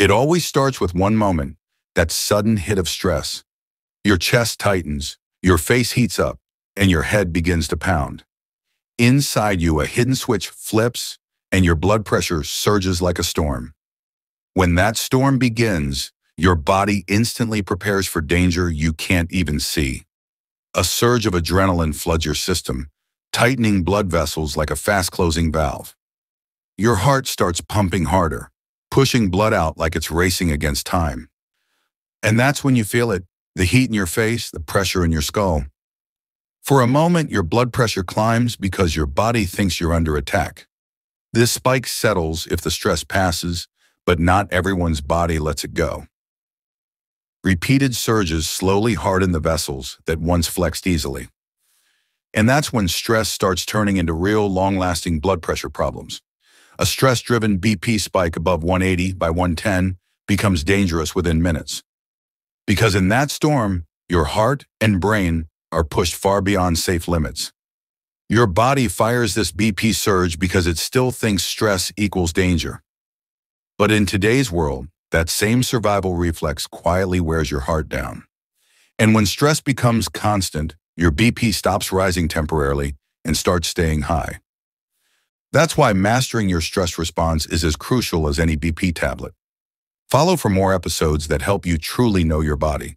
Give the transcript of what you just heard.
It always starts with one moment, that sudden hit of stress. Your chest tightens, your face heats up, and your head begins to pound. Inside you, a hidden switch flips, and your blood pressure surges like a storm. When that storm begins, your body instantly prepares for danger you can't even see. A surge of adrenaline floods your system, tightening blood vessels like a fast-closing valve. Your heart starts pumping harder, pushing blood out like it's racing against time. And that's when you feel it, the heat in your face, the pressure in your skull. For a moment, your blood pressure climbs because your body thinks you're under attack. This spike settles if the stress passes, but not everyone's body lets it go. Repeated surges slowly harden the vessels that once flexed easily. And that's when stress starts turning into real long-lasting blood pressure problems. A stress-driven BP spike above 180 by 110 becomes dangerous within minutes. Because in that storm, your heart and brain are pushed far beyond safe limits. Your body fires this BP surge because it still thinks stress equals danger. But in today's world, that same survival reflex quietly wears your heart down. And when stress becomes constant, your BP stops rising temporarily and starts staying high. That's why mastering your stress response is as crucial as any BP tablet. Follow for more episodes that help you truly know your body.